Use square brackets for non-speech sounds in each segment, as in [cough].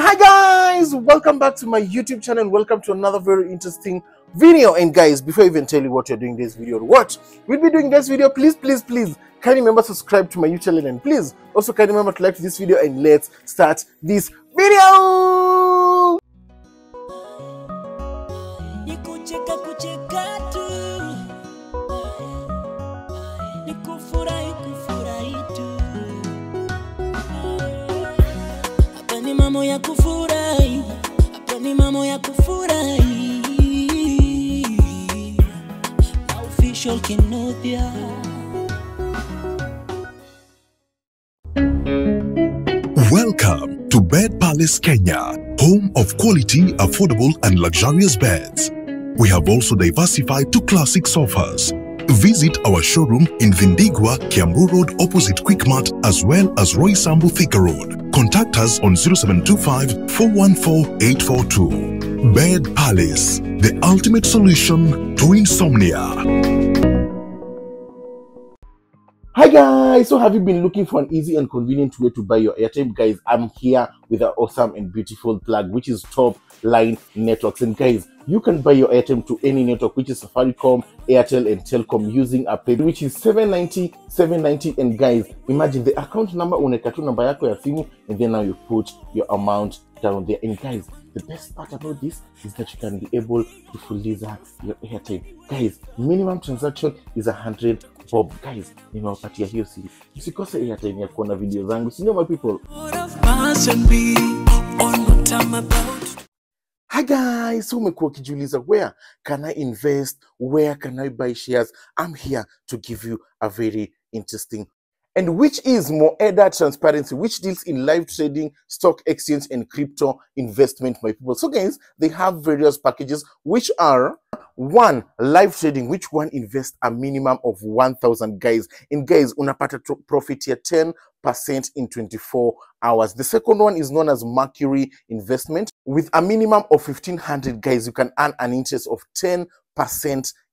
hi guys! Welcome back to my youtube channel. And welcome to another very interesting video. And guys before i even tell you what you're doing this video what we'll be doing this video please please please kindly remember to subscribe to my youtube channel. And please also kindly remember to like this video and let's start this video ya kufurahi hapa ni mambo ya kufurahi na official Welcome to Bed Palace Kenya, home of quality, affordable, and luxurious beds. We have also diversified to classic sofas. Visit our showroom in Vindigua, Kiambu Road, opposite Quickmart, as well as Roy Sambu Thika Road. Contact us on 0725 414 842. Bed Palace, the ultimate solution to insomnia. Hi guys, so have you been looking for an easy and convenient way to buy your airtime? Guys, I'm here with an awesome and beautiful plug which is Top Line Networks. And guys, you can buy your airtime to any network which is Safaricom, Airtel, and Telcom using a pay which is 790 790. And guys, imagine the account number unaweka tu namba yako ya simu and then now you put your amount down there. And guys, the best part about this is that you can be able to fuliza your airtime. Guys, minimum transaction is a hundred bob. Guys, nimewapatia hiyo siri, usikose time ya kuona video zangu, sindio my people? Hi guys, umekuwa ukijiuliza where can I invest, where can I buy shares? I'm here to give you a very interesting and which is Moeda Transparency, which deals in live trading, stock exchange, and crypto investment, my people. So, guys, they have various packages which are one live trading, which one invest a minimum of 1,000 guys. In guys, unapata profit here 10% in 24 hours. The second one is known as Mercury Investment. With a minimum of 1,500 guys, you can earn an interest of 10%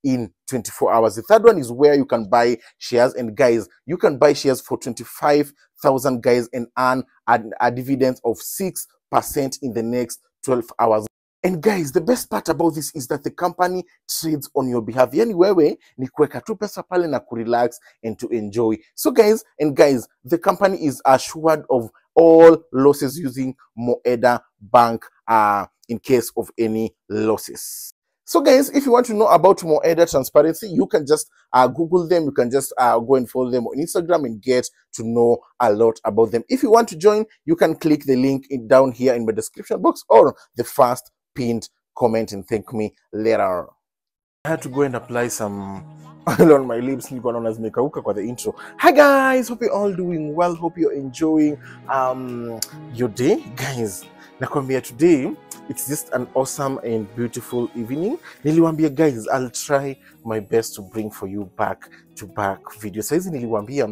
in 24 hours. The third one is where you can buy shares. And guys, you can buy shares for 25,000 guys and earn a, a dividend of 6% in the next 12 hours. And guys, the best part about this is that the company trades on your behalf. Yani wewe ni kuweka tu pesa pale na kurelax and to enjoy. So guys, and guys, the company is assured of all losses using Moeda Bank uh, in case of any losses. So guys, if you want to know about more Moeda Transparency, you can just uh, Google them. You can just uh, go and follow them on Instagram and get to know a lot about them. If you want to join, you can click the link in, down here in my description box or the first pinned comment and thank me later. I had to go and apply some oil on my lips nilikuwa naona zimekauka kwa the intro hi guys hope you're all doing well hope you're enjoying um, your day guys nakwambia today it's just an awesome and beautiful evening. Niliwambia guys i'll try my best to bring for you back to back video. Saizi niliwambia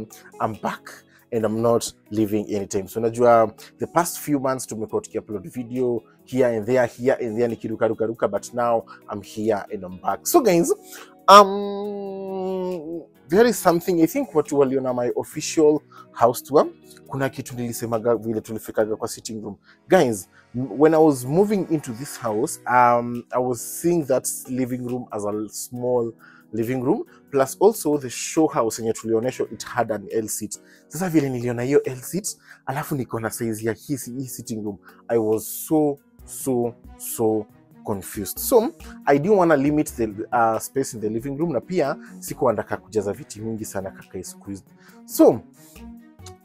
i'm back and i'm not leaving anytime so najua the past few months tumekuwa tukiupload video here and there here and there nikirukarukaruka but now i'm here and i'm back. So guys um there is something i think watu waliona my official house tour. Kuna kitu nilisemaga vile tulifikaga kwa sitting room. Guys when i was moving into this house um i was seeing that living room as a small living room plus also the show house yenye tulionyeshwa it had an l seat. Sasa vile niliona hiyo l seat alafu nikaona size ya hii sitting room. I was so so so confused. So i didn't want to limit the uh, space in the living room na pia sikuwa nataka kujaza viti mingi sana kaka squeezed. So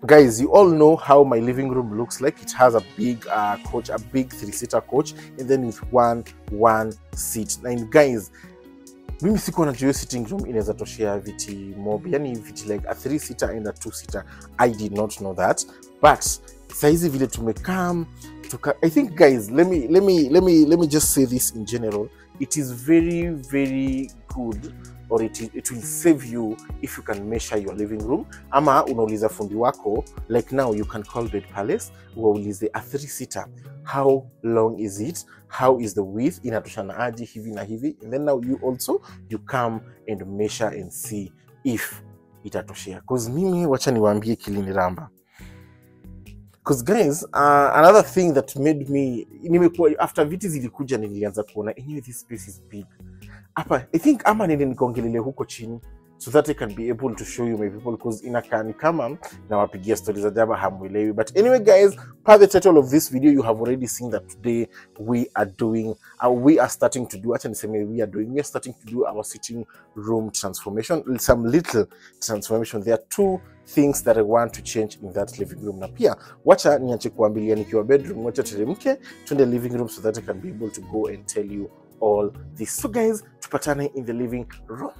guys you all know how my living room looks like. It has a big uh, coach a big three seater coach and then with one one seat. And guys mimi sikuwa najua sitting room inaweza toshea viti mob yani viti like a three seater and a two seater i did not know that. But saizi vile tumekam tuka i think guys let me let me let me let me just say this in general. It is very very good or it, it will save you if you can measure your living room. Ama unauliza fundi wako like now you can call bed palace waulize a three seater. How long is it? How is the width? Inatoshana aji hivi na hivi? And then now you also you come and measure and see if itatoshea. Cause mimi wacha niwaambie kiliniramba because guys uh, another thing that made me nimekuwa after viti zilikuja nilianza kuona enyewe this space is big. Hapa i think ama nile nikaongelele huko chini so that i can be able to show you my people because inakaa ni kama nawapigia stori za jaba hamwelewi but anyway guys per the title of this video you have already seen that today we are doing uh, we are starting to do acha niseme we are doing we are starting to do our sitting room transformation. Some little transformation. There are two things that i want to change in that living room. Na pia wacha niache kuambilia nikiwa bedroom wacha teremke tuende living room so that i can be able to go and tell you all this. So guys tupatane in the living room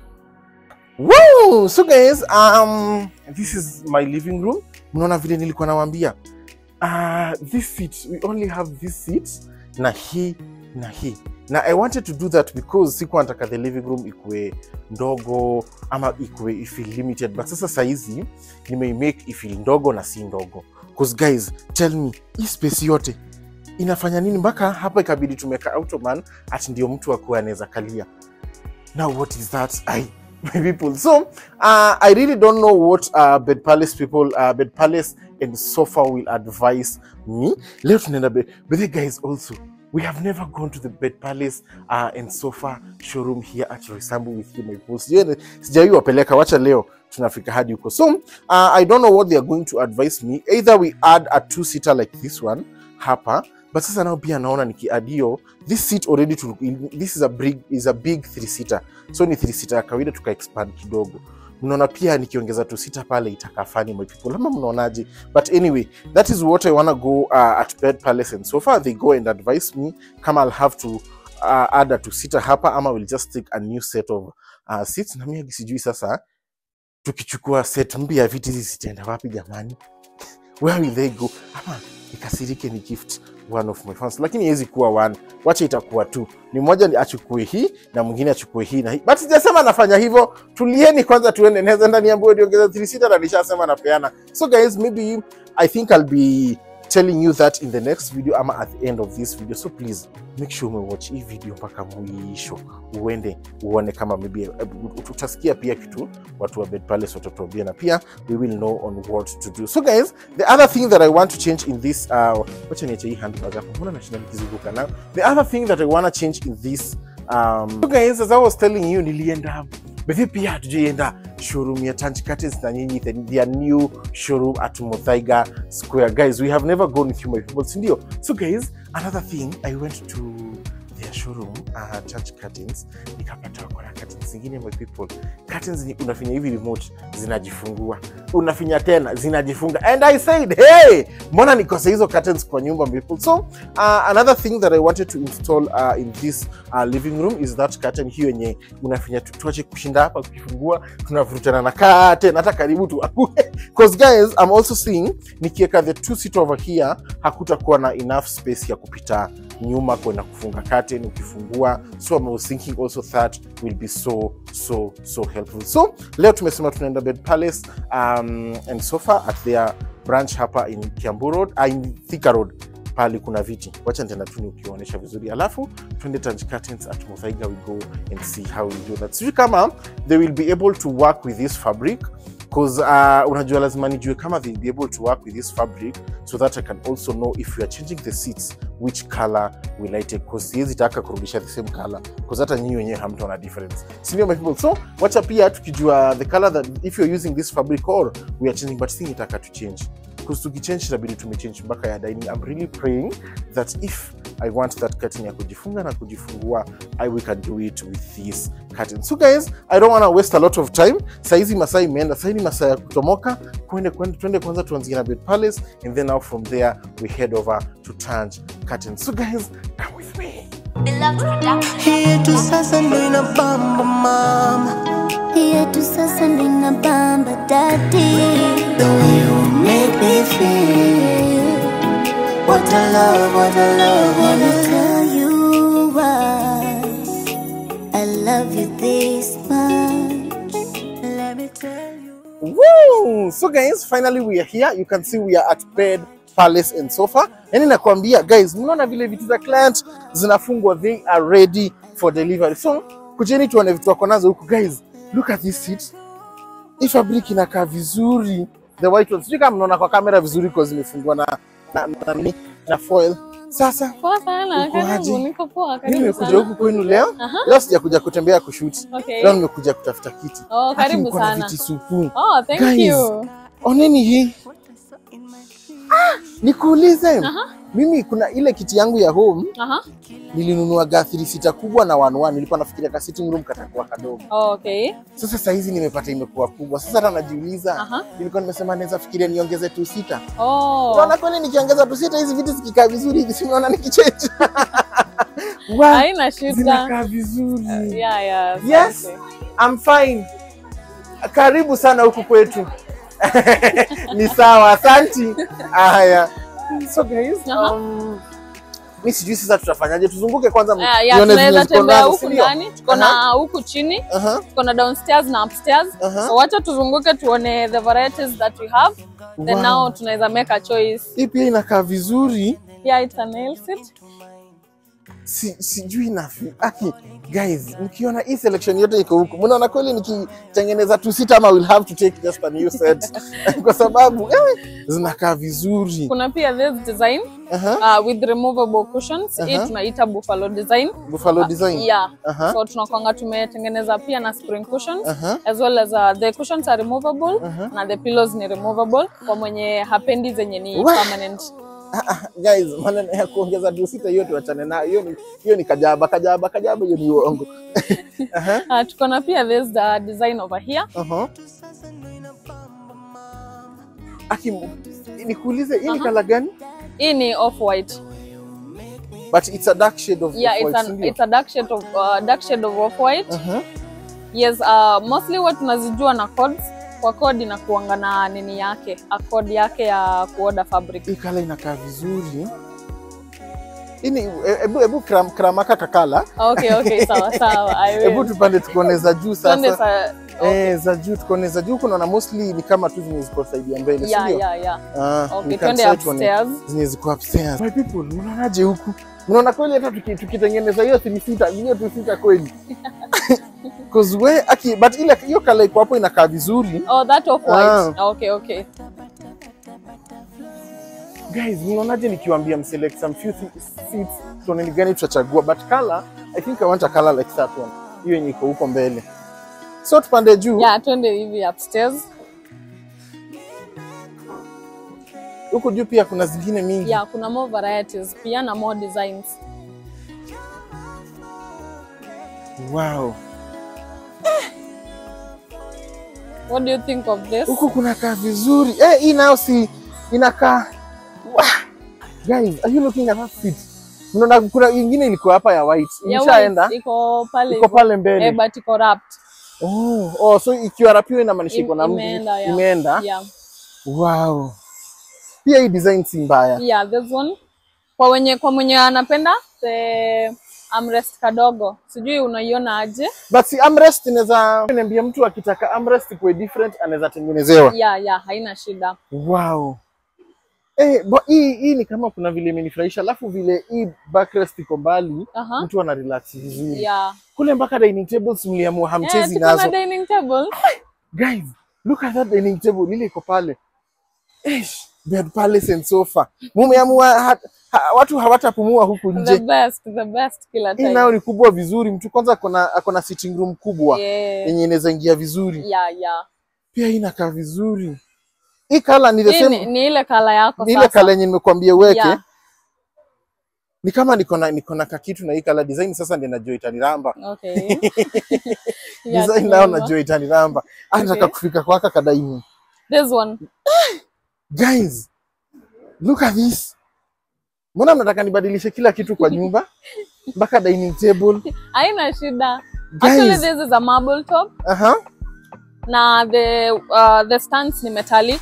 Woo! so guys um this is my living room. Mnaona vile nilikuwa nawaambia. uh, this seat we only have this seat na hii na hii. Na i wanted to do that because sikuwa nataka the living room ikuwe ndogo ama ikuwe ifeel limited. But sasa saizi nimeimake ifeel ndogo na si ndogo. Because guys tell me hii space yote inafanya nini? Mpaka hapa ikabidi tumeka automan ati ndio mtu akuwe anaweza kalia. Now what is that? I, [laughs] people. So uh, i really don't know what uh, bed palace people uh, bed palace and sofa will advise me. Leo tunaenda bed but the guys also we have never gone to the bed palace uh, and sofa showroom here at Roysambu with you my Sijui- sijawai wapeleka leo tunafika hadi huko. So uh, i don't know what they are going to advise me. Either we add a two seater like this one hapa but sasa nao pia naona nikiadio this seat already to, this is a big, is a big three seater. So ni three seater ya kawaida tuka expand kidogo. Mnaona pia nikiongeza tu sita pale itakaa funny my people. Ama mnaonaje? But anyway that is what i wanna go uh, at bed palace and so far they go and advise me kama i'll have to uh, add a two seater hapa ama will just take a new set of uh, seats. Na mimi sijui sasa tukichukua set mpya ya viti hizi zitaenda wapi jamani? Where will they go? Ama nikasirike ni gift one of my fans. Lakini haiwezi kuwa one. Wacha itakuwa tu ni mmoja achukue hii na mwingine achukue hii na hii. But sijasema nafanya hivyo. Tulieni kwanza tuende. Naweza ndani ambayo niongeza 3 sita na nishasema napeana. So guys maybe i think i'll be telling you that in the next video ama at the end of this video. So please make sure umewatch hii video mpaka mwisho. Uende uone kama maybe eh, utasikia pia kitu watu wa bed palace watatuambia na pia we will know on what to do. So guys the other thing that i want to change in this uh, wacha niache hii handbag hapo, mbona nashinda nikizunguka na? The other thing that i want to change in this um, so guys as i was telling you nilienda bethi pia hatujaienda showroom ya Tanch Curtains na nyinyi the- their new showroom at Muthaiga Square. Guys we have never gone with my people sindio so guys another thing i went to showroom uh, church Curtains nikapata wako na curtains zingine my people. Curtains ni unafinya hivi remote zinajifungua. Unafinya tena zinajifunga. And i said hey mbona nikose hizo curtains kwa nyumba my people? So uh, another thing that i wanted to install uh, in this uh, living room is that curtain hiyo yenye unafinya tutoche kushinda hapa ukifungua tunavurutana na curtain. Hata karibu tu because [laughs] guys i'm also seeing nikiweka the two seat over here hakutakuwa na enough space ya kupita nyuma kwenda kufunga curtain ukifungua so I was thinking also that will be so so so helpful. So leo tumesema tunaenda bed palace um, and sofa at their branch hapa in kiambu road uh, in thika road pali kuna viti. Wacha nitaenda tu ukionyesha vizuri. Alafu twende Tanch Curtains at Muthaiga we go and see how we do that. Sijui kama they will be able to work with this fabric because uh, unajua lazima nijue kama they'll be able to work with this fabric so that i can also know if we are changing the seats which color will i take because siwezi taka kurudisha the same color. Because hata nyinyi wenyewe hamtaona difference. Sindio my people? So wacha pia tukijua the color that if you're using this fabric or we are changing but singetaka to change because tukichange itabidi tumechange mpaka ya dining. I'm really praying that if i want that curtain ya kujifunga na kujifungua i we can do it with this curtain. So guys i don't want to waste a lot of time. Saizi masaa imeenda saini masaa ya kutomoka. Kwende twende kwanza tuanzie na bed palace and then now from there we head over to Tanch Curtain. so guys come with me Yetu sasa ndo inabamba mama yetu sasa nina bamba dadi The way you make me feel. What a love, what a love, what Let a me tell you why I love you this much. Let me tell you. Woo! So guys, finally we are here. You can see we are at bed palace and sofa. Yani nakwambia guys, mnaona vile vitu za client zinafungwa, they are ready for delivery. So kujeni tuone vitu wako nazo huku guys. Look at this seat. Hii fabric inakaa vizuri. The white ones. Sijui kama mnaona kwa kamera vizuri kwa zimefungwa na na, na, na, na foil. Sasa nimekuja huku kwenu leo. Leo sijakuja kutembea kushoot. Okay. Leo nimekuja kutafuta kiti. Oh, karibu sana. viti supu. Oh, thank Guys. you. Oneni hii. Nikuulize. Aha. Mimi kuna ile kiti yangu ya home Aha. nilinunua ga 3 sita kubwa na one. Nilikuwa nafikiria ka sitting room katakuwa kadogo. Oh, okay. Sasa saa hizi nimepata imekuwa kubwa. Sasa hata najiuliza, Aha. nilikuwa nimesema naweza fikiria niongeze tu sita. Oh. Unaona kweli nikiongeza tu sita hizi viti zikikaa vizuri hivi, simeona nikichange. [laughs] Wow, Haina shida. zinakaa vizuri. Uh, Yeah, yeah. Yes. I'm fine. Karibu sana huku kwetu. Ni sawa, asanti. Haya. So guys, um, mi sijui sasa tutafanyaje, tuzunguke kwanza nione tunaweza tembea ndani, huku ndani, tuko na huku chini, tuko na downstairs na upstairs. So wacha tuzunguke tuone the varieties that we have. Then Wow. now tunaweza make a choice. Hii pia inakaa vizuri. Yeah, it's a nail sit. Si, sijui nafi aki guys mkiona hii selection yote iko huku mnaona kweli nikitengeneza tu sita ama will have to take just a new set [laughs] kwa sababu eh, zinakaa vizuri Kuna pia this design uh -huh. uh, with removable cushions. uh -huh. Hii tunaita buffalo design. buffalo design Yeah. uh -huh. So tunakwanga tumetengeneza pia na spring cushions uh -huh. as well as uh, the cushions are removable uh -huh. na the pillows ni removable kwa mwenye hapendi zenye ni Wah! permanent. Ah, ah, guys maneno ya kuongeza tu sita hiyo tuachane nayo hiyo ni hiyo ni kajaba kajaba kajaba hiyo ni uongo [laughs] Aha, Uh, tuko na pia this the design over here. aha. Aki, nikuulize hii ni kala gani Hii ni off white. but it's a dark shade of Yeah, off it's white, an it's a dark shade of uh, dark shade of off white. Uh-huh. Yes, uh, mostly what tunazijua na codes. Kwa kodi na kuanga na nini yake, akodi yake ya kuoda fabric. hii kala inakaa vizuri ini hebu hebu kram, kramaka kakala Okay, okay, [laughs] sawa sawa. I hebu tupande tukuone za juu sasa. sa eh, za juu tukuone za juu kuna na mostly ni kama tu zenye ziko side ya mbele Ya, yeah, ya. yeah, yeah. Ah, Okay, twende upstairs. zenye ziko upstairs my people mnaonaje huku mnaona kweli hata tukitengeneza hiyo three sita hiyo two sita kweli [laughs] cause we aki but ile hiyo kala iko hapo inakaa vizuri Oh, that off white. Ah. Okay, okay. guys mnaonaje nikiwaambia mselect some few seats tuone ni gani tutachagua but color i think i want a color like that one hiyo yenye iko huko mbele so tupande juu Yeah, twende hivi upstairs. Huku juu pia kuna zingine mingi. Yeah, kuna more varieties pia na more designs. wow. What do you think of this? huku kunakaa vizuri. Eh, hii nayo si inakaa Wah! guys are you looking at that No, mnaona kuna nyingine ilikuwa hapa ya white. Imeshaenda? iko pale iko pale mbele. Eh, but iko wrapped. oh, oh, so ikiwa rapiwa inamaanisha iko na imeenda? Yeah. wow pia hii design si mbaya Yeah, this one. Kwa wenye kwa mwenye anapenda the armrest kadogo. Sijui unaiona aje? but si armrest inaweza niambia mtu akitaka armrest kwa different anaweza tengenezewa Yeah, yeah, haina shida. wow Eh, bo, hii hii ni kama kuna vile imenifurahisha alafu vile hii backrest iko mbali uh -huh. mtu ana relax vizuri Yeah. kule mpaka dining tables mliamua hamchezi yeah, na nazo dining table. guys look at that dining table ile iko pale Eish, bed palace and sofa mumeamua ha, ha, watu hawatapumua huku nje. The best, the best kila time. Inao ni kubwa vizuri mtu kwanza akona akona sitting room kubwa Yeah. yenye inaweza ingia vizuri Yeah, yeah. pia inakaa vizuri hii kala ni the same ni, ni ile kala yako ni ile kala yenye nimekuambia uweke Yeah. ni kama niko na niko na kakitu na hii kala design sasa ndio najua itaniramba Okay. [laughs] Yeah, design nao najua itaniramba anataka Okay. kufika kwaka kadaini This one. [laughs] guys look at this. Mbona mnataka nibadilishe kila kitu kwa nyumba? Mpaka dining table. Haina shida. Guys. Actually this is a marble top. Aha na the uh, the stands ni metallic.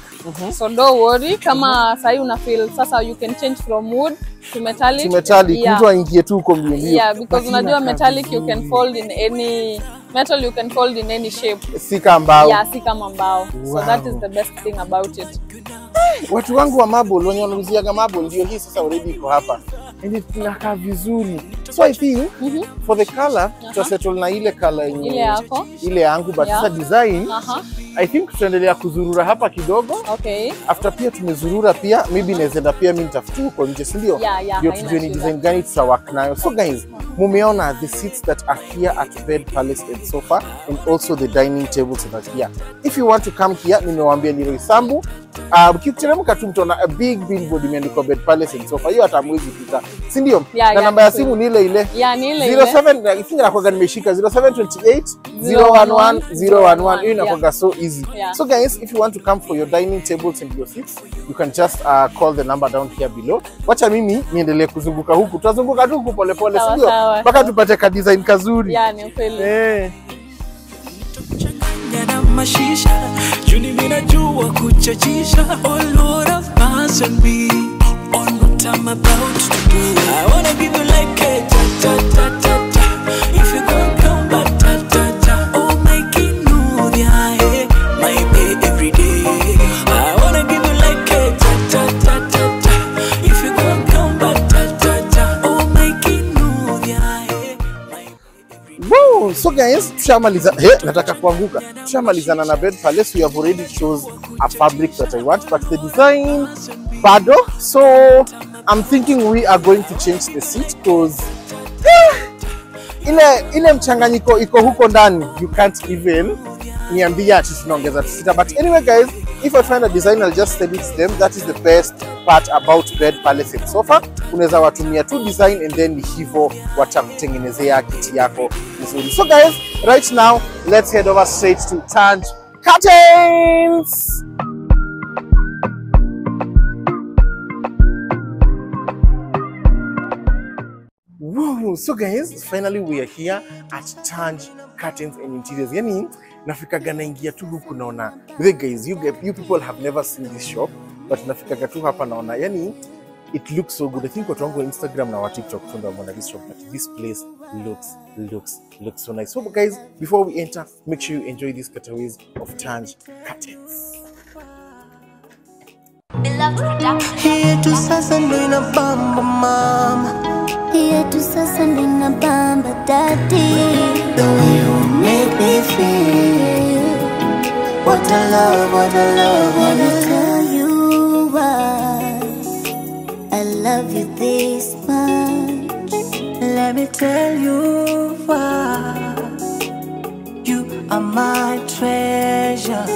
So don't worry. Kama sahi una feel sasa you can change from wood to metallic. To metallic. Yeah. mtu aingie tu huko mbio. Mbio Yeah, because unajua metallic you can fold in any metal you can fold in any shape. si kama mbao. Yeah, si kama mbao. Wow. So that is the best thing about it. watu wangu wa marble wenye wanauziaga marble ndio hii sasa already iko hapa and it inakaa vizuri so i think for the color tutasettle na ile color yenye Ile yako. ile yangu but Yeah. sasa design Aha. I think tutaendelea kuzurura hapa kidogo. Okay. After pia tumezurura pia maybe nawezaenda pia mimi nitafuta huko nje sindio Yeah, yeah, ndio tujue ni design gani tutawak nayo. So guys mumeona the seats that are here at bed palace and sofa and also the dining tables that are here. If you want to come here nimewaambia ni Roysambu. uh, ukiteremka tu mtaona a big billboard imeandikwa bed palace and sofa. Hiyo hata mwezi pita sindio Yeah, na namba ya simu ni ile ile. Yeah ni ile ile. 07 ifinga nakwaga nimeshika. 0728 011 011 hiyo inakwaga so easy Yeah. so guys if you want to come for your dining tables and your seats you can just uh, call the number down here below. Wacha mimi niendelee kuzunguka huku. Tutazunguka tu huku polepole sindio sawa. mpaka tupate ka design kazuri. Yeah ni ukweli. Eh. Mashisha. Juni minajua kuchachisha oh lord have mercy on me on what i'm about to do. I wanna give you like a ta ta ta day yes, tushamaliza he nataka kuanguka. Tushamalizana na bed palace. We have already chose a fabric that i want but the design bado so i'm thinking we are going to change the seat because ile ile mchanganyiko iko huko ndani. You can't even niambia ati tunaongeza tusita but anyway guys if i find a design i'll just send it to them. That is the best part about bed and sofa unaweza watumia tu design and then hivyo watakutengenezea kiti yako vizuri. So guys right now let's head over straight to Tanj Curtains. So guys, finally we are here at Tanj Curtains and Interiors. Yani nafikaga naingia tu huku naona the guys, you, get- you people have never seen this shop but nafikaga tu hapa naona yani it looks so good. I think watu wangu wa Instagram na wa TikTok tu ndio wameona this shop but this place looks looks looks so nice. So guys, before we enter, make sure you enjoy these cutaways of Tanj Curtains. Yetu tu sasa ndo inabamba mama yetu sasa nina bamba dadi The way you make me feel What a love, what a love, what Let a me tell you why I love you this much. Let me tell you why You are my treasure.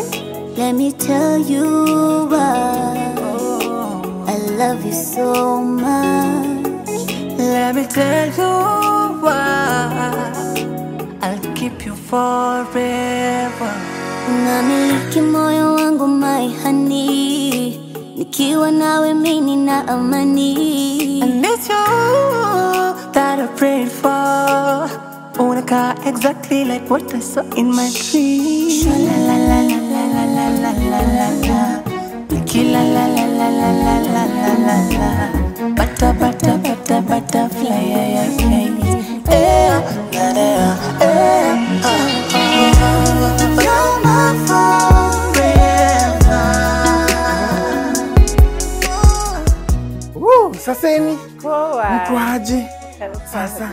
Let me tell you why I love you so much. Let me tell you why I'll keep you forever. Unamiliki moyo wangu my honey. Nikiwa nawe mimi na amani. And it's you that I prayed for. Unakaa exactly like what I saw in my dream La la la la la la la la la la la Nikila la la la la la la la la la Butter, butter, butter, butterfly, yeah, yeah, yeah Eh, kuendelea eh, Saseni, mko aje? Sasa.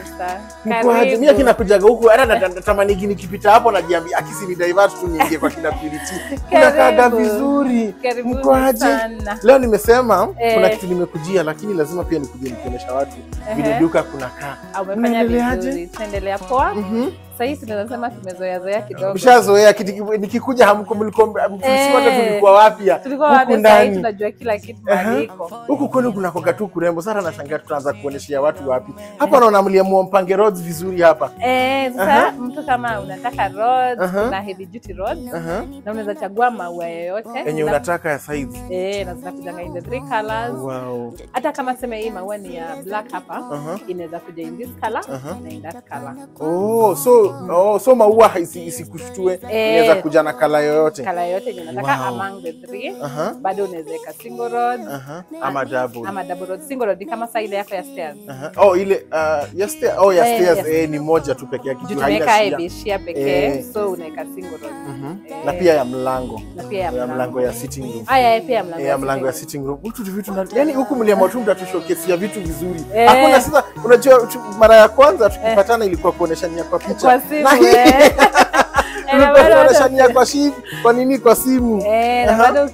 Mimi akina huku ana nata- natamani nikipita hapo najiambia akisi ni divert tu niingie kwa kina piriti. Unakaaga [laughs] vizuri. Mkoaje? Leo nimesema Eh. kuna kitu nimekujia lakini lazima pia nikuje nikionyesha watu vile duka kunakaa. Unaendeleaje? tunaendelea poa Sahii tunaweza sema tumezoeazoea kidogo. Ushazoea kiti- nikikuja hamko mlikuwa Eh. tulikuwa wapi? tulikuwa tunajua kila kitu maliko huku kwenu kunakoga tu kurembo. Sasa nashangaa tutaanza kuonyeshea watu wapi. Hapa naona mliamua mpange roads vizuri hapa. Eh, sasa mtu kama unataka roads na heavy duty roads na unaweza chagua maua yoyote. Yenye unataka ya size. Eh, na in the three colors. Wow. hata kama sema hii maua ni ya black hapa inaweza kuja in this color na in that color. Oh, so, oh, so maua isi- isikushtue Eh. inaweza kuja na kala yoyote kala yoyote yenye unataka Wow. among the three uh -huh. bado unaweza weka single rod uh -huh. ama double ama double rod single rod kama saa ile yako ya stairs uh -huh. oh ile uh, ya stairs oh, ya Eh, stairs yes. eh, ni moja tu pekee yake juu juu haina shida ebishia pekee Eh. so unaweka single rod uh -huh. Eh. na pia ya mlango na pia ya mlango, ya mlango ya sitting room haya pia ya mlango Eh, ya ya mlango ya sitting room vitu na yani huku mliamua tu mtatushowcase vitu vizuri Eh. hakuna sasa unajua mara ya kwanza tukipatana ilikuwa kuonesha nia kwa picha kwa simu [laughs] shania kwa simu kwa nini kwa simu? Eh, na bado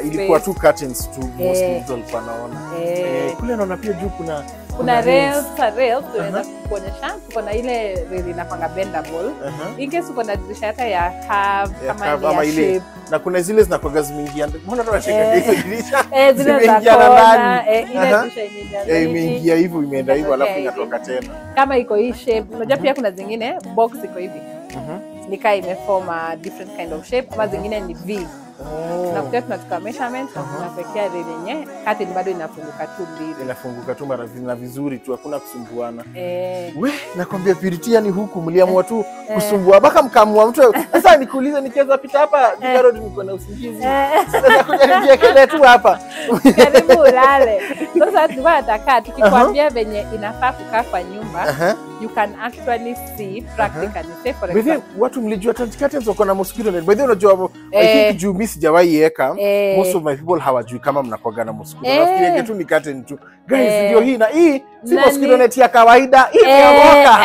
ilikuwa tu curtains tu eh, kule naona pia juu kuna kuna rails. sa rails tunaweza kuonyesha. Tuko na ile rail inapanga bendable. In case uko na dirisha hata ya curve kama ile shape. na kuna zile zinakwaga zimeingia mbona tunacheka Eh. hizo dirisha [laughs] eh zile za kona eh, ile dirisha Eh, ndani. imeingia hivyo imeenda hivyo alafu inatoka tena. Kama iko hii shape unajua pia kuna zingine box iko hivi. Mhm. nikaa imeforma different kind of shape ama zingine ni v Oh. tunakuja tunachukua measurement na tunapekea rail yenye kati bado inafunguka tu mbili. Inafunguka tu mara na vizuri tu hakuna kusumbuana. Eh. We nakwambia piritia ni huku mliamua tu kusumbua mpaka mkamua mtu. Sasa nikuulize nikiweza pita hapa Thika road niko na usingizi? Eh. Sasa kuja nijiekele tu hapa. Karibu ulale. Sasa nataka tukikwambia venye inafaa kukaa kwa nyumba, Aha. You can actually see practically. Uh -huh. Say for example, Bethe, watu mlijua Tanti Curtains wako na mosquito net. By the way, unajua I Eh. think juu mimi sijawahi iweka Eh. most of my people hawajui kama mnakwaga na mosquito. Eh. Nafikiri tu ni curtain tu. Guys, Eh. ndio hii na hii si mosquito net ya kawaida. Hii eh, imeomoka.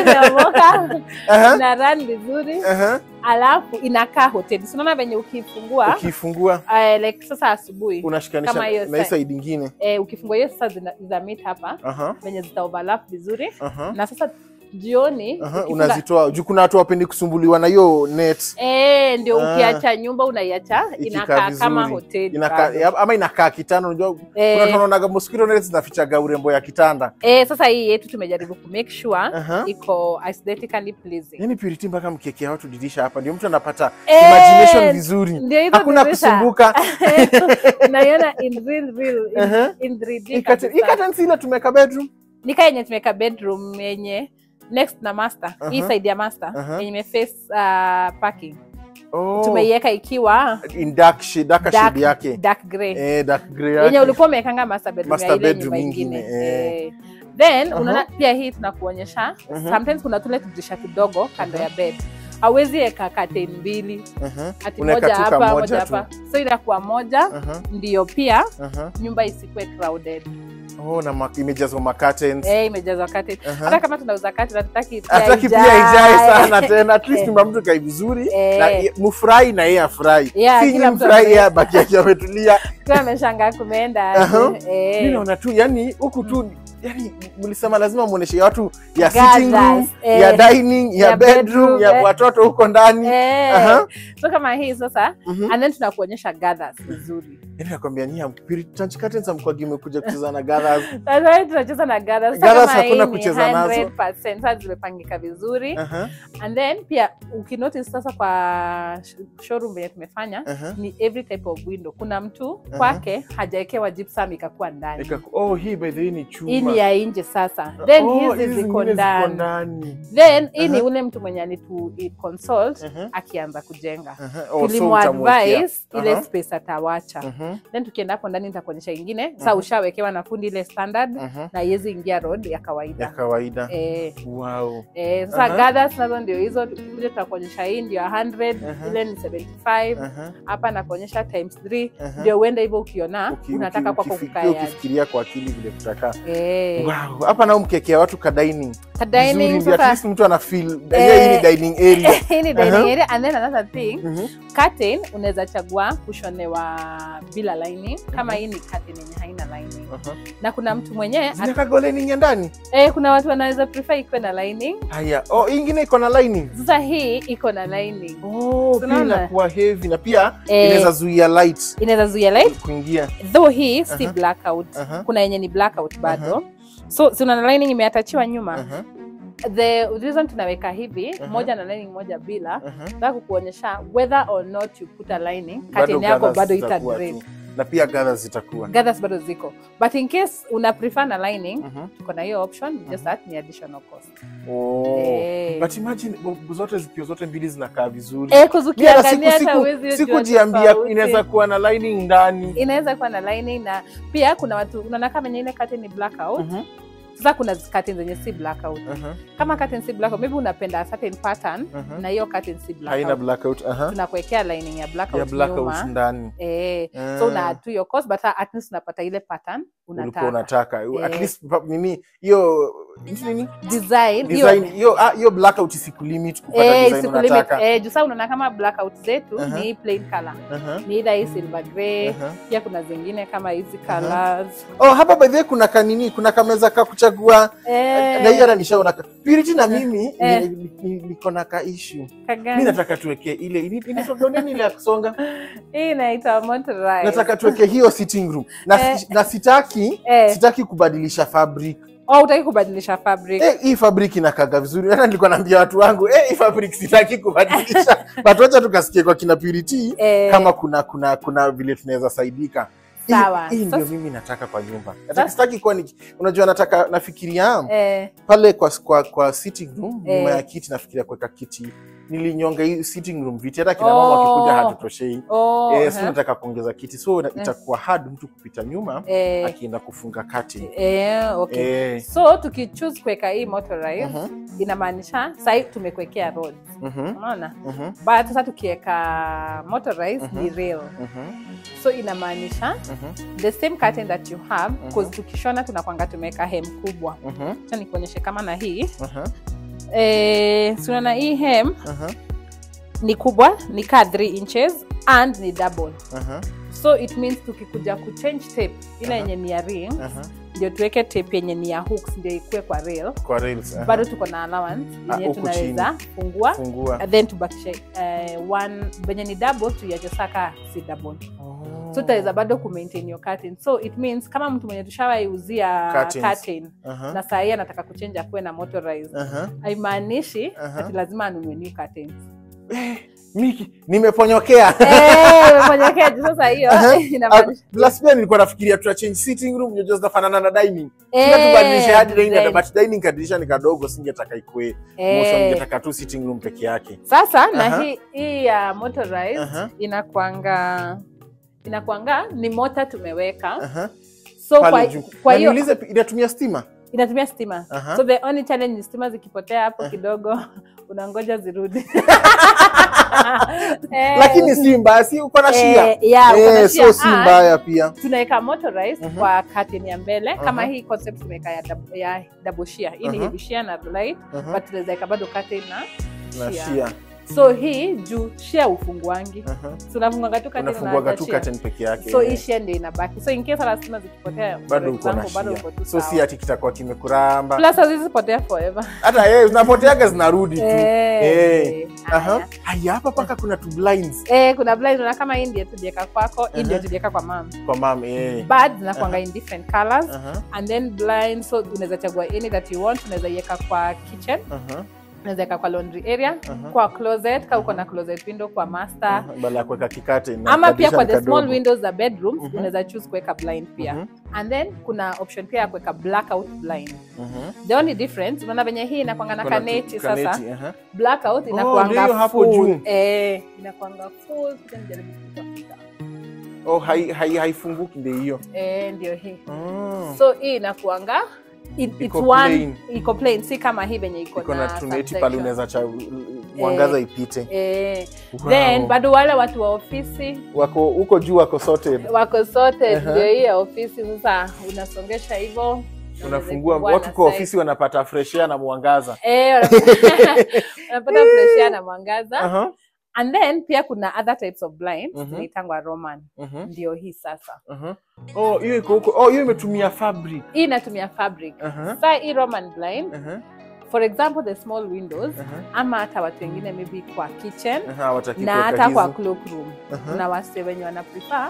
Imeomoka. uh -huh. Na run vizuri, Aha. Alafu inakaa hoteli. Si unaona venye ukifungua Ukifungua uh, like sasa asubuhi unashikanisha Kama hiyo na hiyo side. nyingine eh, ukifungua hiyo sasa zina, za meet hapa venye uh -huh. zita overlap vizuri uh -huh. na sasa jioni unazitoa. Juu kuna watu wapendi kusumbuliwa na hiyo net. Eh, ndio Ah. ukiacha nyumba unaiacha inakaa kama hoteli Inakaa- ya- ama inakaa kitanda unajua Eh. kuna watu wanaonaga mosquito net zinafichaga urembo ya kitanda. Eh, sasa hii yetu tumejaribu ku make sure iko aesthetically pleasing. yani purity mpaka mkekea watu dirisha hapa ndio mtu anapata Eh, imagination vizuri. hakuna kusumbuka. [laughs] Naiona in real real in, in 3D Hii curtain- hii kabisa. curtain si ile tumeka bedroom. Nika yenye tumeka bedroom yenye next na master. Hii Aha. side ya master uh yenye face uh, parking. oh, Tumeiweka ikiwa in dark shade dark shade yake dark gray eh dark grey yenye ulikuwa umewekanga master bedroom Master ya ile bedroom nyumba ingine, ingine eh. eh. then Aha. unaona pia hii tunakuonyesha uh -huh. sometimes kuna tule tudisha kidogo kando uh -huh. ya bed hawezi eka curtain mbili Aha. ati Unaweka moja hapa moja hapa so inakuwa moja uh -huh. ndio pia uh -huh. nyumba isikuwe crowded oh na imejazwa ma curtains eh, imejazwa curtain Aha. hata kama tunauza curtain hatutaki pia ijae. sana tena at least [laughs] Eh. nyumba mtu kai vizuri Eh. na i- mfurahi na yeye afurahi si nyinyi mfurahi yeye abaki ametulia [laughs] Tukiwa ameshangaa kumeenda Eh. naona tu yani huku tu yani mlisema lazima muoneshe watu ya sitting room eh, ya dining ya, ya bedroom, bedroom, ya eh. watoto huko ndani Eh. Aha. so kama hii sasa Mhm. and then tunakuonyesha gathers vizuri yani nakwambia nyia mkwagi imekuja kucheza na gathers [laughs] sasa tunacheza na gathers. Gathers hakuna kucheza nazo. 100%, sasa zimepangika vizuri Aha, and then pia ukinotice sasa kwa showroom venye tumefanya aha. ni every type of window kuna mtu Aha. kwake hajawekewa gypsum ikakuwa ndani oh hii by the way ni chuma ni ya nje sasa then Oh, hizi ziko ndani then hii ni Aha. ule mtu mwenye anitu consult uh -huh. akianza kujenga uh -huh. Oh, so advise uh -huh. ile space atawacha uh -huh. then tukienda hapo ndani nitakuonyesha ingine Sasa ushawekewa na fundi ile standard uh -huh. na iwezi ingia road ya kawaida ya kawaida eh, wow eh, sasa uh -huh. gathers nazo ndio hizo kuja tutakuonyesha hii ndio 100 uh -huh. ile ni 75 Aha. hapa nakuonyesha times 3 ndio uh -huh. uende hivyo ukiona Uki- unataka uki- kwako kukaa ukifikiria kwa akili vile kutakaa Eh, wow. Hapa nao mkekea watu ka dining. Ka dining sasa, at least mtu ana feel Eh. [laughs] hii ni dining area. Hii ni dining Aha. area. And then another thing Mhm. curtain unaweza chagua kushonewa bila lining kama hii ni curtain yenye haina lining Aha. na kuna mtu mwenyewe zinakaga lining ya ndani. Eh, kuna watu wanaweza prefer ikuwe na lining. Haya. Oh ingine iko na lining. Sasa hii iko na lining. Oh pia inakuwa heavy na pia Eh. inaweza zuia light inaweza zuia light. kuingia. Though hii si Aha. blackout. -huh. kuna yenye ni blackout bado so si una lining imeatachiwa nyuma Aha, the reason tunaweka hivi Aha. moja na lining moja bila aha. nataka kukuonyesha whether or not you put a lining curtain yako bado ita drape. Na pia gathers zitakuwa gathers bado ziko but in case una prefer na lining Mhm. tuko na hiyo option just that ni additional cost oh. Hey. but imagine zote zikiwa zote mbili zinakaa vizuri eh hata kuzukiangalia siku- hata siku- huwezi sikujiambia inaweza kuwa na lining ndani inaweza kuwa na lining na pia kuna watu unaona kama nyingine curtain ni blackout Mhm. Sasa kuna curtain zenye si blackout Uh -huh. kama curtain si blackout maybe unapenda certain pattern uh -huh. na hiyo curtain si haina blackout blackout aha. tunakuwekea lining ya blackout, ya blackout nyuma ndani eh -huh. so una tu your cost but at least unapata ile pattern ulikuwa unataka Eh. at least mimi hiyo nini design hiyo design hiyo ah, hiyo blackout isikulimit kupata eh, design isikulimit unataka eh, juu sasa unaona kama blackout zetu uh -huh. ni plain color Uh -huh. ni either hii silver grey -huh. pia kuna zingine kama hizi colors. Uh -huh. oh hapa by the way kuna kanini kuna kameza ka kuchagua eh, na hiyo hata nishaona. Purity na mimi Eh. ni- ni- niko na ka issue. Mimi mi nataka tuweke ile inaitwa nini ile ya kusonga? Hii inaitwa Monterey. nataka tuweke hiyo sitting room. Na, Eh. na sitaki Eh. sitaki kubadilisha fabric. Oh, utaki kubadilisha fabric. Eh, hii fabric inakaga vizuri. Hata nilikuwa naambia watu wangu eh, hii fabric sitaki kubadilisha. [laughs] Watu wacha tukasikie kwa kina purity Eh. kama kuna kuna kuna vile tunaweza saidika Sawa. hii ndio mimi nataka kwa nyumba sitaki kuwa ni, unajua nataka nafikiria eh, pale kwa, kwa, kwa sitting room Eh. nyuma ya kiti nafikiria kuweka kiti nilinyonga hii sitting room viti hata kina mama Oh. wakikuja hatutoshei. Oh, eh, so nataka kuongeza kiti so itakuwa hard mtu kupita nyuma eh, akienda kufunga kati. Eh, okay. eh, so tukichoose kuweka hii motorized Mhm. inamaanisha sahii tumekuwekea roads. -huh. unaona? Mhm, but sasa tukiweka motorized ni rail mhm, so inamaanisha mhm, the same curtain that you have because tukishona tunakwanga tumeweka hem kubwa. Mhm, acha nikuonyeshe kama na hii. Mhm, eh, sunaona hii hem mhm, ni kubwa ni kaa 3 inches and ni double. Mhm, so it means tukikuja kuchange tape ile yenye ni ya ring mhm. Ndio tuweke tape yenye ni ya hooks ndio ikue kwa rail kwa rails -huh. bado tuko na allowance Ah, yenye huku tunaweza fungua fungua then tubakishe uh, one benye ni double tuiache saka si double Oh. so tutaweza bado kumaintain your curtain so it means kama mtu mwenye tushawaiuzia curtain curtain -huh. na saa hii anataka kuchenja kuwe na motorized aha. haimaanishi -huh. ati lazima anunue new curtains miki nimeponyokea. Nimeponyokea sasa hiyo. Aha. [laughs] inamaanisha Ah, pia nilikuwa nafikiria tuta change sitting room ndio na dining. Eh, hadi dining but dining kadirisha ni kadogo singetaka ikue Eh. ningetaka tu sitting room peke yake. Sasa na hii hii ya motorized inakuanga inakwanga ni mota tumeweka. So kwa, juu. kwa hiyo inatumia stima inatumia stima uh -huh. so the only challenge ni stima zikipotea hapo kidogo [laughs] unangoja zirudi [laughs] Eh, lakini si mbaya si uko na shia eh, yeah, Eh, so si Ah, mbaya pia tunaweka motorized uh -huh. kwa curtain ya mbele kama Aha. hii concept tumeweka ya, ya double shear hii ni Aha. heavy shear na light uh -huh. but tunaweza weka bado curtain na na shear. shia so hii juu shia ufunguangi Aha. tunafunganga tu curtain peke yake. So hii shia ndio inabaki. So in case hata zikipotea bado uko na shia so si ati kitakuwa kimekuramba. Plus hazizipotea forever. Hata yeye zinapoteaga zinarudi tu. Eh, Eh. Aha. haya. hapa paka kuna tu blinds. Eh, kuna blinds na kama hii ndio tulieka kwako hii ndio Aha. kwa mam kwa mam eh. but zinakwanga in different colors. And then blind so unaweza chagua any that you want unaweza iweka kwa kitchen. Aha, unaweza weka kwa laundry area Aha. kwa closet ka uko na closet window kwa master uh -huh. ya kuweka kikate na ama pia kwa the small windows za bedrooms -huh. unaweza choose kuweka blind pia Mhm. and then kuna option pia ya kuweka blackout blind Mhm. the only difference unaona venye hii inakwanga na kaneti sasa kaneti, -huh. blackout ndio oh, hapo full juu. eh inakwanga full nijaribu kutafuta. Oh, hai- hai- haifunguki ndio hiyo eh ndio hii Oh. so hii inakuanga it, it's Iko one plain. iko plain. Si kama hii venye iko iko na tuneti pale unaweza cha mwangaza ipite. Eh, Wow. then bado wale watu wa ofisi. Wako huko juu wako sorted. Wako sorted. Ndio hii ya ofisi. Sasa unasongesha hivyo. Unafungua watu kwa ofisi wanapata fresh air na mwangaza. Eh, wanapata- [laughs] [laughs] wanapata fresh air na mwangaza. Aha, and then pia kuna other types of blinds Mhm. zinaitangwa roman mm -hmm. ndio hii sasa mm -hmm. oh hiyo iko huko oh hiyo imetumia fabric hii inatumia fabric uh -huh. sa hii roman blind uh -huh for example the small windows uh -huh. ama hata watu wengine maybe kwa kitchen uh -huh, na hata kwa cloakroom cloak room na wase wenye wana prefer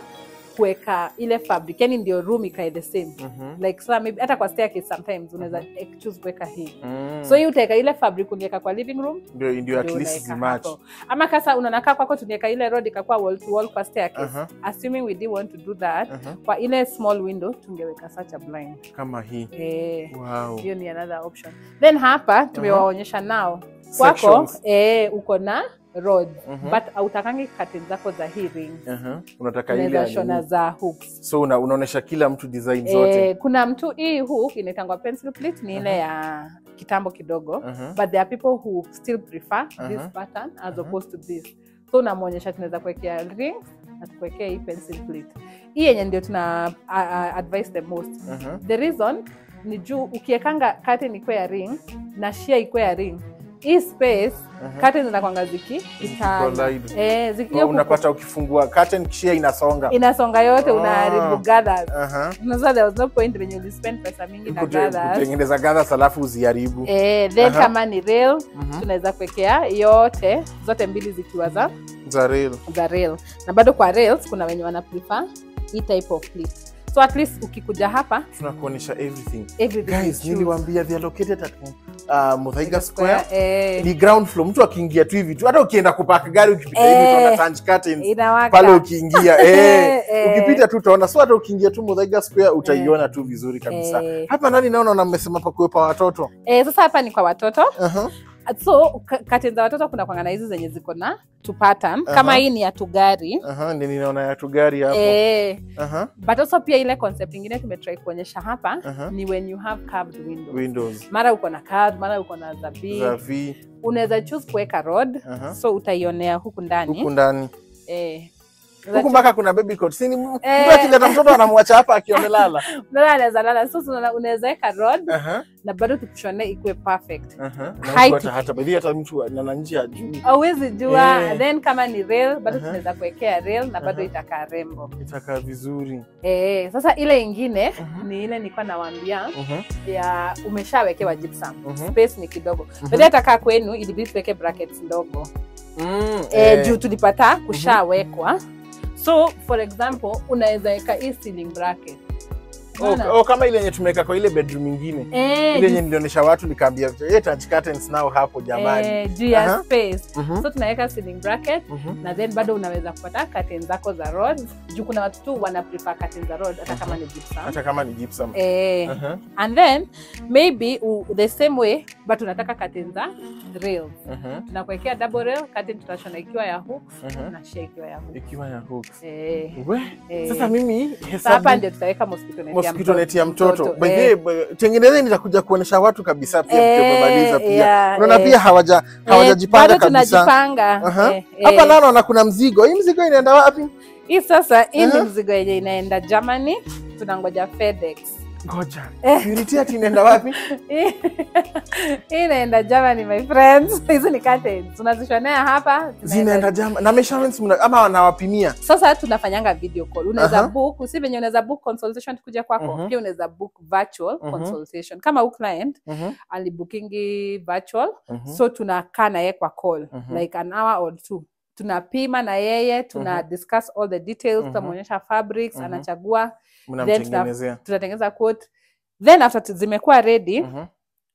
kuweka ile fabric yani ndio room ikae the same mm -hmm. like so maybe hata kwa staircase sometimes unaweza mm -hmm. choose kuweka hii Mm. so hii utaweka ile fabric uniweka kwa living room ndio ndio at least the zimatch ama kasa unanakaa kwako tuniweka ile rod ikakuwa wall to wall kwa staircase uh -huh. assuming we did want to do that uh -huh. kwa ile small window tungeweka such a blind kama hii eh wow hiyo ni another option then hapa tumewaonyesha uh nao kwako eh, uko na rod -hmm. but autakangi curtain zako za hii ring Aha. unataka ile ya shona za hooks so una, unaonesha kila mtu design zote? Eh, kuna mtu hii hook inaitangwa pencil plate ni ile ya kitambo kidogo Aha. but there are people who still prefer this pattern as opposed to this. So unamwonyesha tunaweza kuwekea rings na tukuwekea hii pencil plate. Hii yenye ndio tuna uh, uh, advise the most. Aha. the reason ni juu ukiekanga curtain ikuwe ya ring na shia ikuwe ya ring hii space Mhm. curtain zinakwanga ziki. Eh, ziki, Oh, unapata ukifungua curtain kishia inasonga inasonga yote Ah. unaharibu gathers. Unajua there was no point when you spend pesa mingi na gathers kutengeneza gathers alafu uziharibu Eh, then kama ni rail Mhm. tunaweza kuwekea yote zote mbili zikiwa za za rail za rail na bado kwa rails kuna wenye wana prefer hii type of pleat so at least ukikuja hapa tunakuonyesha everything. everything guys niliwaambia they are located at uh, Muthaiga Square. Eh, ni ground floor. Mtu akiingia tu hivi tu hata ukienda kupaka gari ukipita hivi Eh. tanch curtains. Pale ukiingia [laughs] eh, Eh. ukipita tu utaona so hata ukiingia tu Muthaiga Square utaiona eh, tu vizuri kabisa. Eh. hapa nani naona na mmesema pa kuwepa watoto? Eh, sasa hapa ni kwa watoto. Aha. So kati za watoto kuna kwanga na hizi zenye ziko na tu pattern kama hii ni ya tugari. Aha, ni ninaona ya tugari hapo. Eh, Aha, but also pia ile concept ingine tumetry kuonyesha hapa Aha. ni when you have curved windows. Windows. Mara uko na curved, mara uko na zavi unaweza choose kuweka rod Aha. so utaionea huku ndani. Huku ndani. Eh, huku mpaka kuna baby cot. Sini mtu Eh. akileta mtoto anamwacha hapa akiwa amelala. [laughs] Mlala anaweza lala. So unaweza weka rod na bado kikushone ikuwe perfect. Hata hata baadhi hata mtu ana njia juu. Hawezi jua. Eh. then kama ni rail bado tunaweza kuwekea rail na bado itakaa rembo itakaa vizuri. Eh, sasa ile ingine ni ile nilikuwa nawaambia ya umeshawekewa gypsum. Space ni kidogo. Baadaye atakaa kwenu ilibidi tuweke brackets ndogo. Mm, eh, eh, juu tulipata kushawekwa so for example unaweza weka hii ceiling bracket? Oh, oh, kama ile yenye tumeweka kwa ile bedroom nyingine Eh, ile yenye nilionyesha watu nikaambia "Eh, touch curtains nao hapo jamani eh, juu ya uh -huh. space mm -hmm. so tunaweka ceiling bracket mm -hmm. na then bado unaweza kupata curtains zako za rod juu kuna watu tu wana prefer curtains za rod hata kama ni gypsum hata kama ni gypsum eh, uh -huh. and then maybe uh, the same way but unataka curtains za rails -huh. tunakuwekea double rail curtain tutashona ikiwa ya hooks uh -huh. na shake ikiwa ya hooks ikiwa ya hooks eh, We, eh. sasa mimi hesabu hapa ndio tutaweka mosquito net mtoto. By the eh. tengenezeni nitakuja kuonesha watu kabisa pia Eh, mkiwamaliza pia. unaona eh. pia hawaja hawajajipanga bado kabisa. hapa nao naona kuna mzigo. Hii mzigo inaenda wapi? Hii sasa hii mzigo yenye inaenda germany. Tunangoja fedex ngoja. Eh. Purity ati inaenda wapi? [laughs] Inaenda germany my friends. [laughs] Hizi ni curtains. Tunazishonea hapa zinaenda Germany. na measurements ama wanawapimia? Sasa tunafanyanga video call. Unaweza book si venye unaweza book consultation kwako Mhm. pia unaweza book virtual Mhm. consultation. Kama u client Mhm, alibookingi virtual so tunakaa na yeye kwa call like an hour or two. Tunapima na yeye tuna discuss all the details tutamwonyesha fabrics Mhm. anachagua mnamtengenezea tunatengeneza quote then after zimekuwa ready -hmm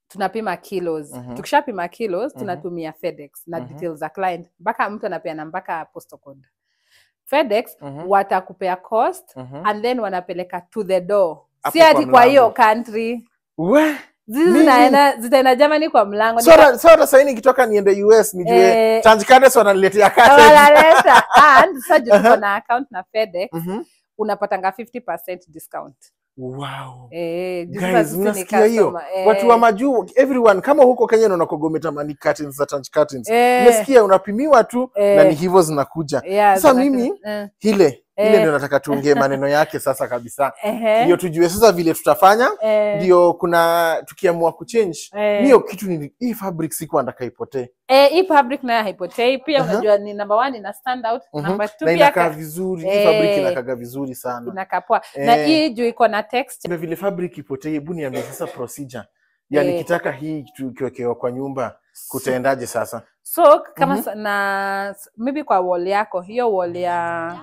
tunapima kilos mm -hmm. tukishapima kilos Mhm. tunatumia fedex na mm -hmm. details za client mpaka mtu anapeana mpaka postal code fedex mm -hmm. watakupea cost mm -hmm. and then wanapeleka to the door si ati kwa hiyo country We, zitaenda germany kwa mlango so hata- so hata nikitoka niende us nijue Eh. tanjikades wananiletea kati. wanaleta and sasa tuko na account na fedex Mhm. Unapatanga 50% discount. Wow. Eh, guys unasikia hiyo? eh. watu wa majuu everyone kama huko kenya unakoga umetamani curtains za tanch curtains. Eh. Unasikia unapimiwa tu Eh. na ni hivyo zinakuja. Yeah, Sasa mimi- eh, ile ile Eh. ndio nataka tuongee maneno yake sasa kabisa. Ndio tujue sasa vile tutafanya. Eh, ndio kuna tukiamua kuchange eh. hiyo kitu ni hii fabric siku andaka ipotee. Eh, hii fabric nayo haipotei. Pia Aha. unajua ni number one ina stand out. Mhm. number two na pia inakaa vizuri. Hii fabric inakaga vizuri sana. Inakaa poa. Na hii juu iko na text Na vile fabric ipotee hebu niambie sasa procedure. Yani Eh. kitaka hii kitu kiwekewa kwa nyumba kutaendaje sasa? So kama mm -hmm. na maybe kwa wall yako hiyo wall ya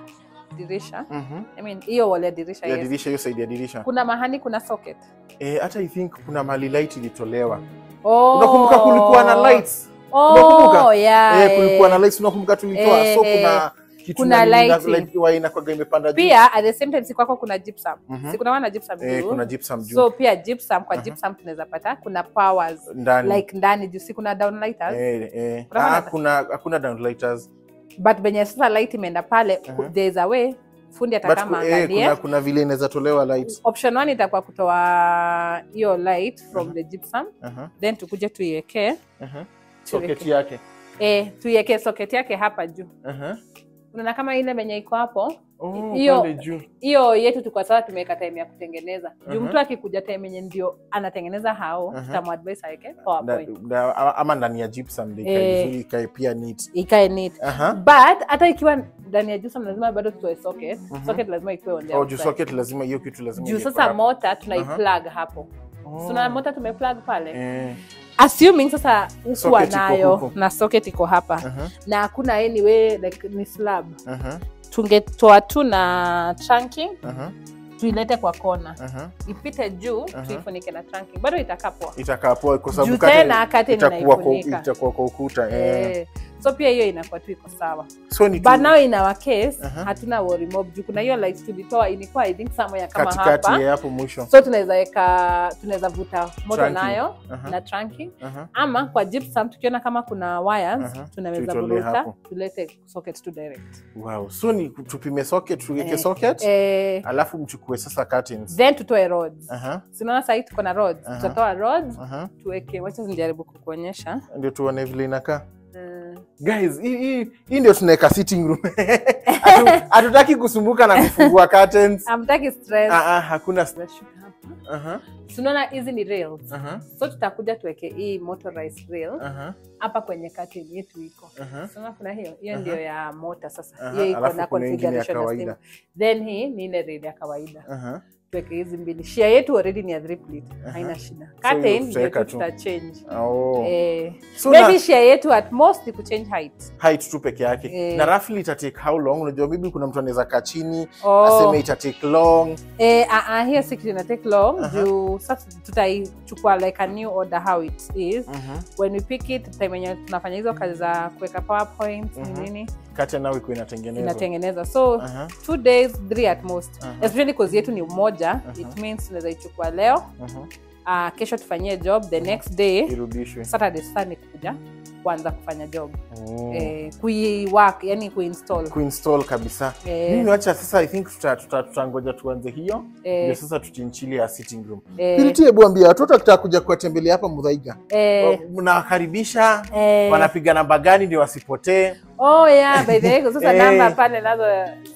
dirisha mm -hmm. I mean, hiyo wall ya dirisha ya yes. dirisha hiyo side ya dirisha kuna mahani kuna socket eh, hata i think kuna mali light ilitolewa oh. unakumbuka kulikuwa na lights oh, Unakumbuka? yeah, eh, kulikuwa na eh. lights unakumbuka tulitoa Eh, so eh. kuna kitu Kuna light inakwaga imepanda juu pia at the same time si kwako kuna gypsum Mhm. si kuna wana gypsum eh, juu kuna gypsum juu so pia gypsum kwa Aha. gypsum tunaweza pata kuna powers ndani like ndani juu si kuna downlighters eh, eh. Kuna Ah, kuna hakuna downlighters but venye sasa light imeenda pale uh -huh. there is a way fundi atakama eh, angalie kuna, kuna vile inaweza tolewa light option one itakuwa kutoa hiyo light from uh -huh. the gypsum uh -huh. then tukuje tuiwekee uh -huh. socket yake eh, tuiwekee socket yake hapa juu Aha. Unaona kama ile venye iko hapo Oh, hiyo hiyo yetu tuko sasa tumeweka time ya kutengeneza juu Mhm. mtu akikuja time yenye ndio anatengeneza hao Mhm. tutamadvise aweke ama ndani ya gypsum ndio Eh. ikae ikae pia neat. ikae neat -huh. but hata ikiwa ndani ya gypsum lazima bado tutoe socket uh -huh. socket lazima ikuwe on the Oh, juu socket lazima hiyo kitu lazima juu sasa mota tunaiplug hapo Oh. na mota tumeplug pale Eh. Assuming sasa hukuwa nayo na socket iko hapa Aha. na hakuna anyway like ni slab Aha. tungetoa tu na trunking Aha. tuilete kwa kona Aha. ipite juu Aha. tuifunike na trunking bado itakapoa itakapoa kwa sababu kwa itakuwa kwa ukuta eh. eh. So pia hiyo inakuwa tu iko sawa. So ni but now in our case Aha. hatuna worry mob. Juu kuna hiyo light tulitoa ilikuwa i think somewhere kama katikati hapa. hapo mwisho. So tunaweza weka tunaweza vuta moto nayo nayo -huh. na trunking. Uh -huh. ama kwa gypsum tukiona kama kuna wires uh -huh. tunaweza vuta tulete socket to direct. Wow. So ni tupime socket tuweke Eh, socket? eh, alafu mchukue sasa curtains. Then tutoe rods. Aha. sinaona sahii tuko na rods? Uh -huh. tutatoa rods uh -huh. tuweke wacha nijaribu kukuonyesha. Ndio tuone vile inakaa. Eh, guys hii- ndio tunaweka sitting room. [laughs] Hatu- [laughs] hatutaki kusumbuka na kufungua curtains. Hamtaki stress. Ah, ah, hakuna stress aha. Tunaona hizi ni rails aha. So tutakuja tuweke hii motorized rail hapa kwenye curtain yetu iko. Aha. Unaona kuna hiyo hiyo ndio ya mota sasa. Hiyo iko na configuration ya kawaida. then hii ni ile rail ya kawaida. Aha tuweke hizi mbili. Shia yetu already ni ya three pleat haina shida. Curtain ndio tuta tu. tu. oh. Eh so maybe na shia yetu at most ni kuchange height. Height tu peke yake. Eh. na roughly ita take how long? Unajua maybe kuna mtu anaweza kaa chini oh. aseme ita take long. Eh ah ah hiyo si kitu ina take long. Aha. juu sasa tutaichukua like a new order how it is. Mhm. When we pick it time tunafanya hizo kazi za kuweka powerpoint uh -huh. nini. Kati nao iko inatengenezwa. Inatengenezwa. So aha. two days three at most. Aha. especially cause yetu ni moja it means unaweza ichukua leo. Uh -huh. uh, kesho tufanyie job the uh -huh. next day. Irudishwe. Saturday ni kuja kuanza kufanya job. Oh. eh, kuiwork yani kuinstall. Kuinstall kabisa. Eh. mimi wacha sasa i think tuta- tuta- tutangoja tuanze hiyo. Eh. ndio sasa tutinchili ya sitting room. Eh. Piliti, hebu ambia watoto akitaka kuja kuwatembelea hapa Mudhaiga. Eh, mnawakaribisha. Eh, wanapiga namba gani ndio wasipotee? Oh yeah by the way sasa [laughs] Eh. namba pale nazo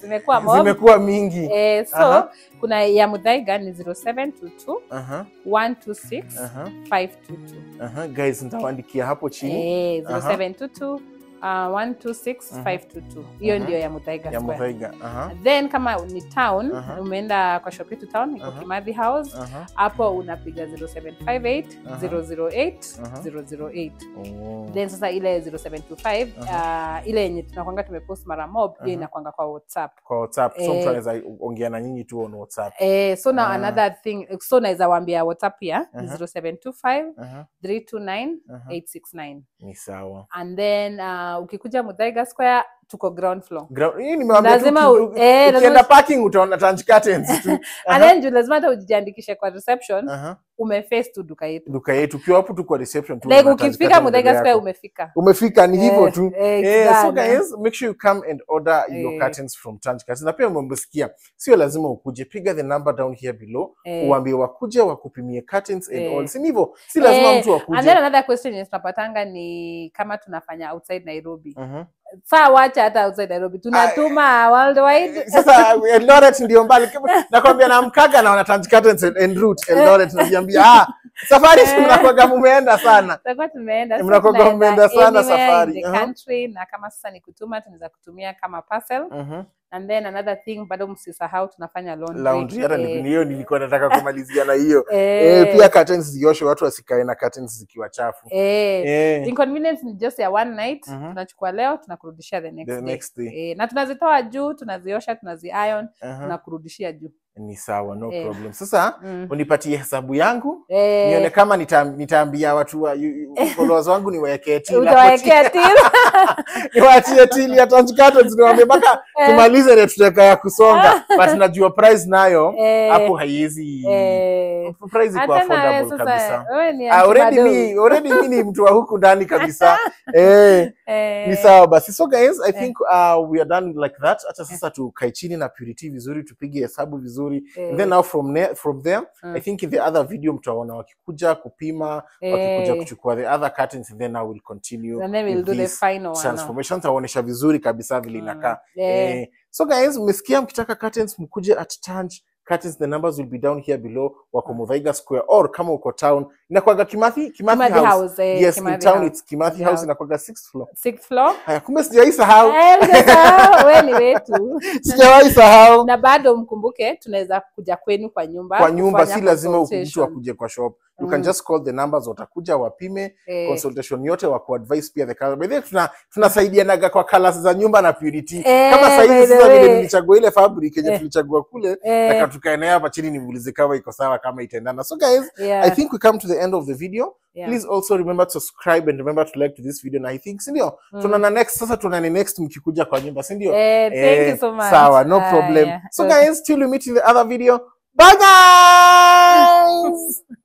zimekuwa mob. Zimekuwa mingi. Eh, so Aha. kuna ya mudhaiga ni 0722 Aha, 126 aha, 522 aha. guys nitawaandikia hapo chini. Eh, Aha. 0722 uh, 126 522 hiyo Mhm. ndio ya Muthaiga ya Square. Muthaiga aha, then kama ni town uh -huh. umeenda kwa shop yetu town iko Aha. Kimathi House hapo unapiga 0758 Aha. 008 Aha. 008 Oh. then sasa ile 0725 uh -huh. uh, ile yenye tunakwanga tumepost mara mob hiyo uh -huh. inakwanga kwa whatsapp kwa whatsapp so Eh. mtu anaweza ongea na nyinyi tu on whatsapp Eh, so na uh -huh. another thing so naweza waambia whatsapp ya uh -huh. 0725 uh -huh. 329 uh -huh. 869 ni sawa and then uh, ukikuja mu Tiger Square tuko ground floor Ground, hii Lazima eh, ukienda parking utaona trench curtains tu [laughs] and then juu lazima hata ujiandikishe kwa reception aha. umeface tu duka yetu duka yetu ukiwa hapo tu kwa reception tu like ukifika Muthaiga Square umefika umefika ni hivyo Eh, tu eh, so guys make sure you come and order your Eh. curtains from Trench Curtains na pia umemsikia. sio lazima ukuje piga the number down here below Eh. uambie wakuje wakupimie curtains and Eh. all si hivyo. si lazima Eh, mtu and then another question tunapatanga ni kama tunafanya outside Nairobi Mhm. Saa wacha hata outside Nairobi. Tunatuma worldwide. Sasa Eldoret ndio mbali. Nakwambia namkaga na wana Tanch en route Eldoret najiambia ah safari si mnakuwaga mumeenda sana. Tutakuwa tumeenda tunaenda mmeenda sana safari, the country na kama sasa ni kutuma tunaweza kutumia kama parcel. Mhm. And then another thing bado msisahau tunafanya laundry, laundry hata ni- Eh, hiyo nilikuwa nataka kumalizia na hiyo [laughs] eh, eh, pia curtains zioshwe watu wasikae na curtains zikiwa chafu eh, eh. inconvenience ni just ya one night Mhm. tunachukua leo tunakurudishia the next The day, next day. Eh, na tunazitoa juu tunaziosha tunazi iron Aha. tunakurudishia juu ni sawa no Eh. problem sasa Mm. unipatie hesabu yangu Eh, nione kama nita- nitaambia watu wa [laughs] followers wangu niwaekee till [laughs] niwaachie tili ya Curtains niwaambie mpaka Eh. Tumalize ile tutaka ya kusonga [laughs] but najua price nayo Eh. hapo haiwezi Eh, price iko wewe affordable kabisa. Ah, already mi already mi ni mtu wa huku ndani [laughs] kabisa. Eh. Eh, ni sawa basi. So guys i think uh, we are done like that. Acha sasa tukae chini na purity vizuri tupige hesabu vizuri. And then now from, ne- from there Mm. i think in the other video mtaona wakikuja kupima wakikuja Eh. kuchukua the other curtains and then now we'll continue and then we'll do the final one. transformation. Taonyesha vizuri kabisa vile Mm. inakaa. Eh. So guys mmesikia mkitaka curtains mkuje at Tanj. Curtains the numbers will be down here below wako Muthaiga square. Or kama uko town inakwaga Kimathi Kimathi, Kimathi house, House, eh, yes in town House. it's Kimathi yeah. house inakwaga 6th floor. 6th floor. haya kumbe sijawahi sahau. Eh, [laughs] wewe ni wetu. sijawahi sahau. Na bado mkumbuke tunaweza kuja kwenu kwa nyumba kwa nyumba si lazima mtu wa akuje kwa shop you can Mm. just call the numbers watakuja wapime Eh, consultation yote wa kuadvise pia the color by the way tuna tunasaidianaga kwa colors za nyumba na purity. Eh, kama sasa saizi sasa vile nilichagua ile fabric yenye Eh. tulichagua kule eh, na tukaenea hapa chini nimuulize kama iko sawa kama itaendana. So guys yeah, i think we come to the end of the video. Yeah. please also remember to subscribe and remember to like to this video na i think sindio Mm. Tunana next sasa tunaone next mkikuja kwa nyumba sindio Eh, thank Eh, you so much. sawa no Ah, problem. yeah. so guys till we meet in the other video. Bye guys [laughs]